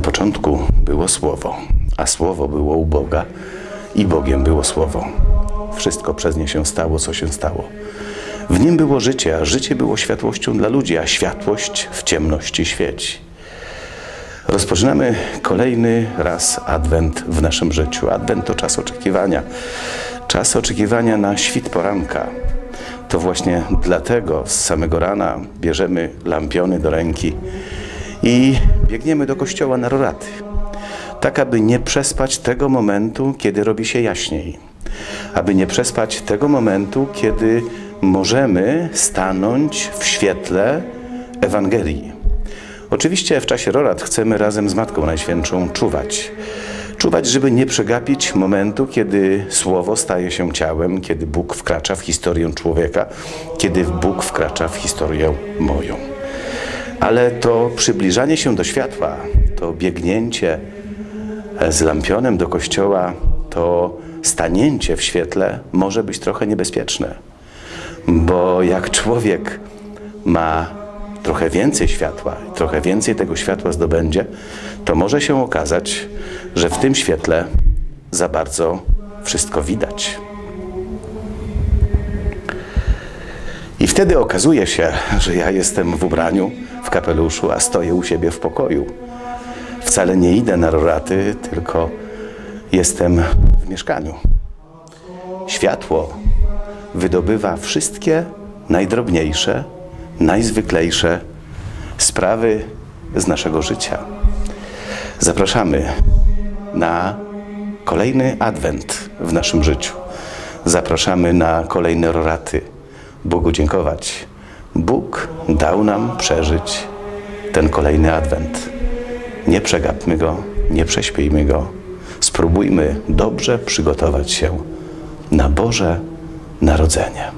początku było Słowo, a Słowo było u Boga i Bogiem było Słowo. Wszystko przez nie się stało, co się stało. W nim było życie, a życie było światłością dla ludzi, a światłość w ciemności świeci. Rozpoczynamy kolejny raz Adwent w naszym życiu. Adwent to czas oczekiwania. Czas oczekiwania na świt poranka. To właśnie dlatego z samego rana bierzemy lampiony do ręki i biegniemy do kościoła na roraty. Tak, aby nie przespać tego momentu, kiedy robi się jaśniej. Aby nie przespać tego momentu, kiedy możemy stanąć w świetle Ewangelii. Oczywiście w czasie rorat chcemy razem z Matką Najświętszą czuwać. Czuwać, żeby nie przegapić momentu, kiedy Słowo staje się ciałem, kiedy Bóg wkracza w historię człowieka, kiedy Bóg wkracza w historię moją. Ale to przybliżanie się do światła, to biegnięcie z lampionem do kościoła, to stanięcie w świetle może być trochę niebezpieczne. Bo jak człowiek ma trochę więcej światła, trochę więcej tego światła zdobędzie, to może się okazać, że w tym świetle za bardzo wszystko widać. Wtedy okazuje się, że ja jestem w ubraniu, w kapeluszu, a stoję u siebie w pokoju. Wcale nie idę na roraty, tylko jestem w mieszkaniu. Światło wydobywa wszystkie najdrobniejsze, najzwyklejsze sprawy z naszego życia. Zapraszamy na kolejny adwent w naszym życiu. Zapraszamy na kolejne roraty. Bogu dziękować. Bóg dał nam przeżyć ten kolejny adwent. Nie przegapmy go, nie prześpijmy go. Spróbujmy dobrze przygotować się na Boże Narodzenie.